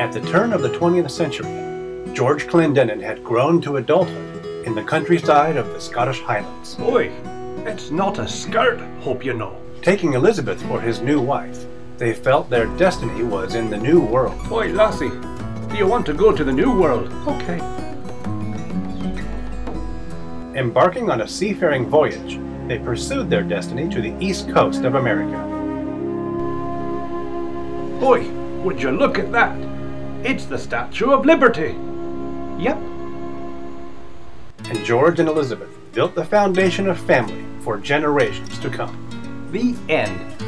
At the turn of the 20th century, George Clendenin had grown to adulthood in the countryside of the Scottish Highlands. Oi, it's not a skirt, hope you know. Taking Elizabeth for his new wife, they felt their destiny was in the new world. Oi, lassie, do you want to go to the new world? Okay. Embarking on a seafaring voyage, they pursued their destiny to the east coast of America. Oi, would you look at that? It's the Statue of Liberty. Yep. And George and Elizabeth built the foundation of family for generations to come. The end.